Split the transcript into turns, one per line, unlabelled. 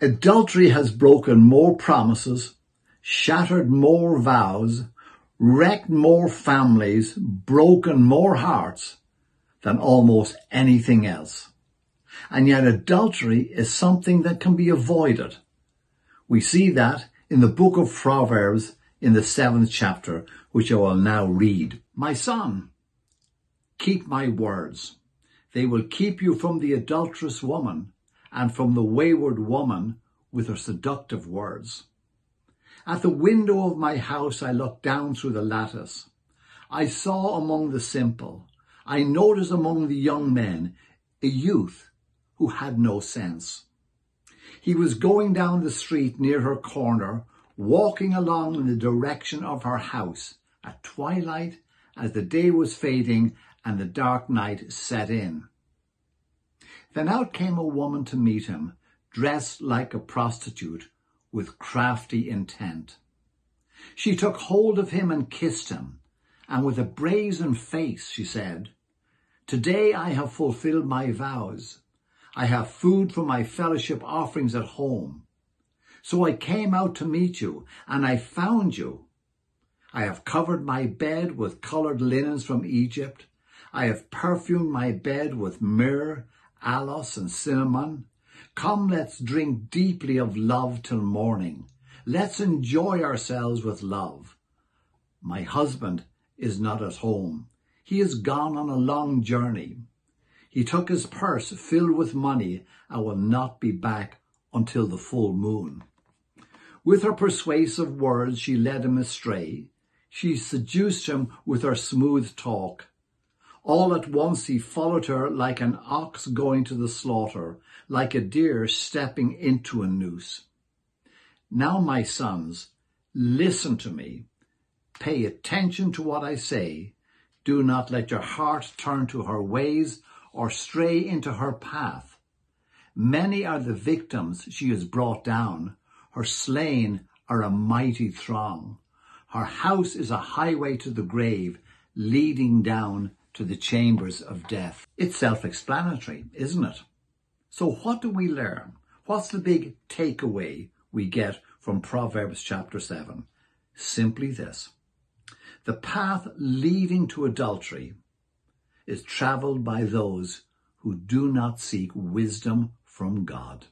Adultery has broken more promises, shattered more vows, wrecked more families, broken more hearts than almost anything else. And yet adultery is something that can be avoided. We see that in the book of Proverbs in the seventh chapter, which I will now read. My son, keep my words. They will keep you from the adulterous woman and from the wayward woman with her seductive words. At the window of my house I looked down through the lattice. I saw among the simple, I noticed among the young men, a youth who had no sense. He was going down the street near her corner, walking along in the direction of her house at twilight as the day was fading and the dark night set in. Then out came a woman to meet him, dressed like a prostitute with crafty intent. She took hold of him and kissed him, and with a brazen face she said, Today I have fulfilled my vows. I have food for my fellowship offerings at home. So I came out to meet you, and I found you. I have covered my bed with colored linens from Egypt. I have perfumed my bed with myrrh, aloes, and cinnamon. Come, let's drink deeply of love till morning. Let's enjoy ourselves with love. My husband is not at home. He is gone on a long journey. He took his purse filled with money and will not be back until the full moon. With her persuasive words, she led him astray. She seduced him with her smooth talk. All at once he followed her like an ox going to the slaughter, like a deer stepping into a noose. Now, my sons, listen to me. Pay attention to what I say. Do not let your heart turn to her ways or stray into her path. Many are the victims she has brought down. Her slain are a mighty throng. Her house is a highway to the grave, leading down to the chambers of death. It's self-explanatory, isn't it? So what do we learn? What's the big takeaway we get from Proverbs chapter 7? Simply this. The path leading to adultery is traveled by those who do not seek wisdom from God.